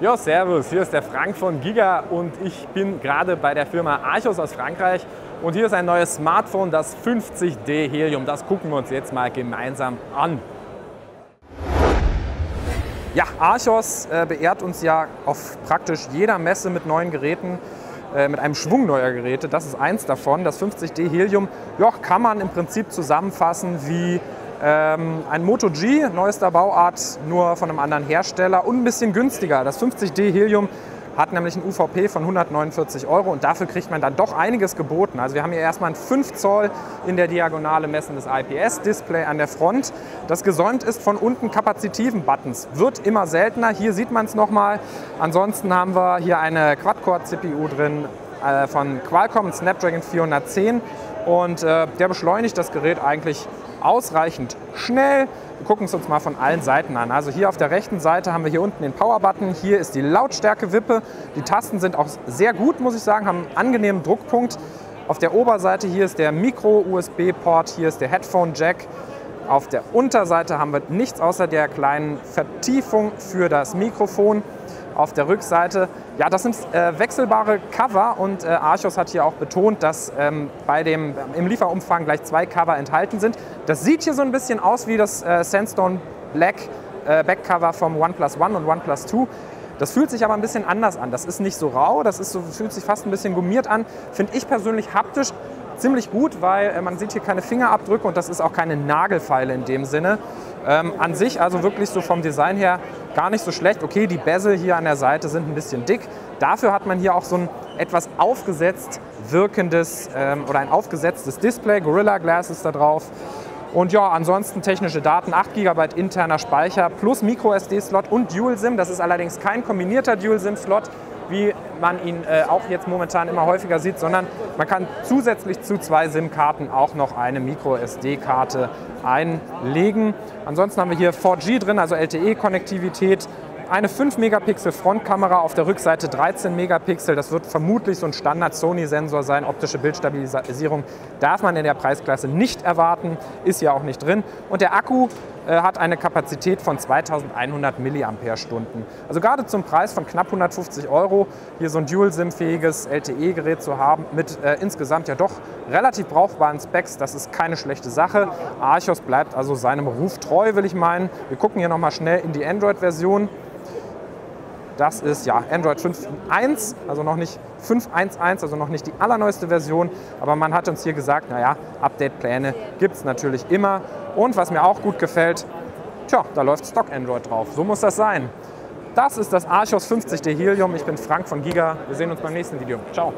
Ja, servus, hier ist der Frank von Giga und ich bin gerade bei der Firma Archos aus Frankreich und hier ist ein neues Smartphone, das 50D Helium. Das gucken wir uns jetzt mal gemeinsam an. Ja, Archos äh, beehrt uns ja auf praktisch jeder Messe mit neuen Geräten, äh, mit einem Schwung neuer Geräte. Das ist eins davon. Das 50D Helium ja, kann man im Prinzip zusammenfassen wie ähm, ein Moto G, neuester Bauart, nur von einem anderen Hersteller und ein bisschen günstiger. Das 50D Helium hat nämlich ein UVP von 149 Euro und dafür kriegt man dann doch einiges geboten. Also wir haben hier erstmal ein 5 Zoll in der Diagonale messendes IPS-Display an der Front, das gesäumt ist von unten kapazitiven Buttons. Wird immer seltener, hier sieht man es nochmal. Ansonsten haben wir hier eine Quad-Core-CPU drin äh, von Qualcomm, Snapdragon 410 und äh, der beschleunigt das Gerät eigentlich ausreichend schnell. Wir gucken es uns mal von allen Seiten an. Also hier auf der rechten Seite haben wir hier unten den Power-Button. Hier ist die Lautstärke-Wippe. Die Tasten sind auch sehr gut, muss ich sagen, haben einen angenehmen Druckpunkt. Auf der Oberseite hier ist der Micro-USB-Port, hier ist der Headphone-Jack. Auf der Unterseite haben wir nichts außer der kleinen Vertiefung für das Mikrofon auf der Rückseite. Ja, das sind äh, wechselbare Cover und äh, Archos hat hier auch betont, dass ähm, bei dem, im Lieferumfang gleich zwei Cover enthalten sind. Das sieht hier so ein bisschen aus wie das äh, Sandstone Black äh, Backcover vom OnePlus One und OnePlus 2. Das fühlt sich aber ein bisschen anders an. Das ist nicht so rau, das ist so, fühlt sich fast ein bisschen gummiert an. Finde ich persönlich haptisch ziemlich gut, weil äh, man sieht hier keine Fingerabdrücke und das ist auch keine Nagelfeile in dem Sinne. Ähm, an sich also wirklich so vom Design her gar nicht so schlecht. Okay, die Bezel hier an der Seite sind ein bisschen dick. Dafür hat man hier auch so ein etwas aufgesetzt wirkendes ähm, oder ein aufgesetztes Display. Gorilla Glass ist da drauf. Und ja, ansonsten technische Daten, 8 GB interner Speicher plus MicroSD-Slot und Dual-SIM. Das ist allerdings kein kombinierter Dual-SIM-Slot, wie man ihn äh, auch jetzt momentan immer häufiger sieht, sondern man kann zusätzlich zu zwei SIM-Karten auch noch eine Micro-SD-Karte einlegen. Ansonsten haben wir hier 4G drin, also LTE-Konnektivität, eine 5 Megapixel Frontkamera, auf der Rückseite 13 Megapixel. Das wird vermutlich so ein Standard-Sony-Sensor sein. Optische Bildstabilisierung darf man in der Preisklasse nicht erwarten, ist ja auch nicht drin. Und der Akku äh, hat eine Kapazität von 2100 mAh. Also gerade zum Preis von knapp 150 Euro hier so ein Dual-SIM-fähiges LTE-Gerät zu haben mit äh, insgesamt ja doch relativ brauchbaren Specs, das ist keine schlechte Sache. Archos bleibt also seinem Ruf treu, will ich meinen. Wir gucken hier nochmal schnell in die Android-Version. Das ist ja Android 5.1, also noch nicht 5.1.1, also noch nicht die allerneueste Version. Aber man hat uns hier gesagt, naja, Update-Pläne gibt es natürlich immer. Und was mir auch gut gefällt, tja, da läuft Stock Android drauf. So muss das sein. Das ist das Archos 50D Helium. Ich bin Frank von Giga. Wir sehen uns beim nächsten Video. Ciao.